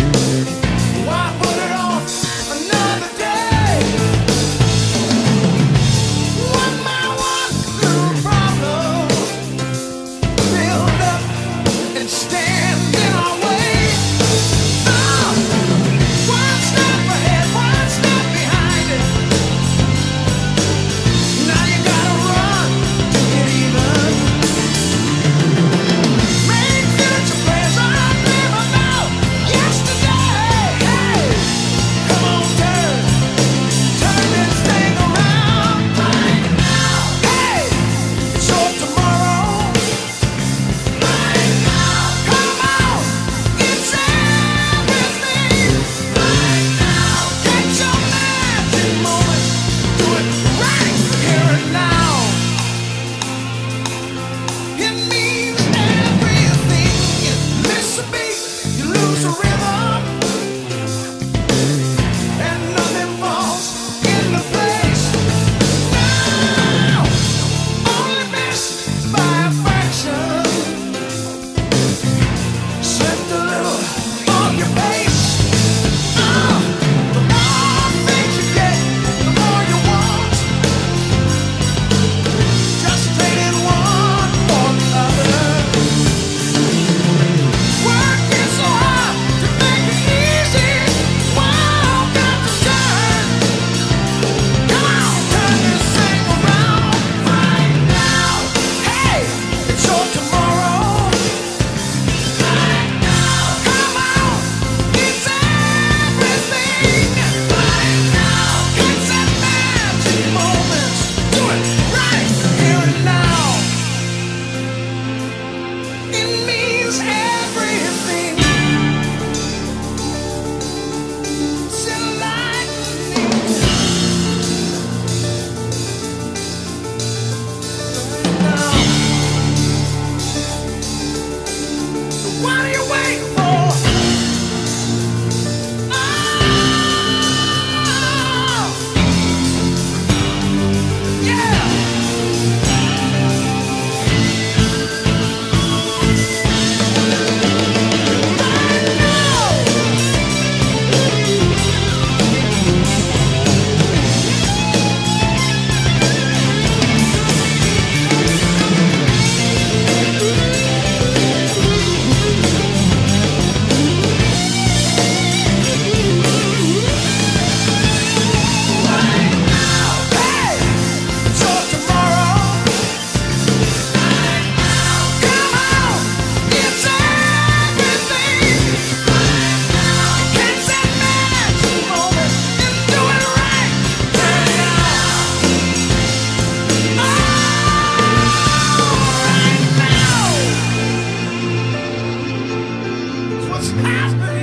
you. Pastor